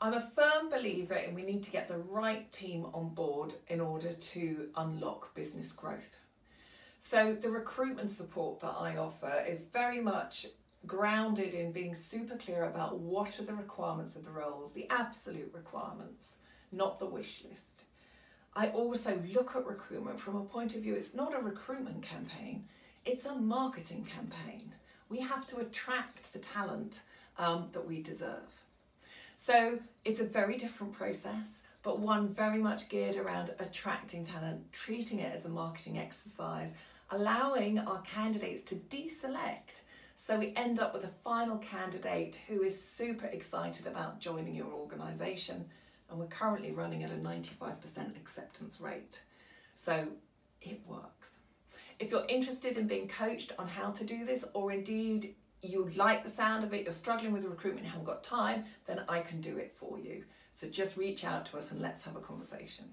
I'm a firm believer in we need to get the right team on board in order to unlock business growth. So the recruitment support that I offer is very much grounded in being super clear about what are the requirements of the roles, the absolute requirements, not the wish list. I also look at recruitment from a point of view, it's not a recruitment campaign, it's a marketing campaign. We have to attract the talent um, that we deserve. So it's a very different process, but one very much geared around attracting talent, treating it as a marketing exercise, allowing our candidates to deselect so we end up with a final candidate who is super excited about joining your organisation and we're currently running at a 95% acceptance rate. So it works. If you're interested in being coached on how to do this or indeed you like the sound of it, you're struggling with recruitment, you haven't got time, then I can do it for you. So just reach out to us and let's have a conversation.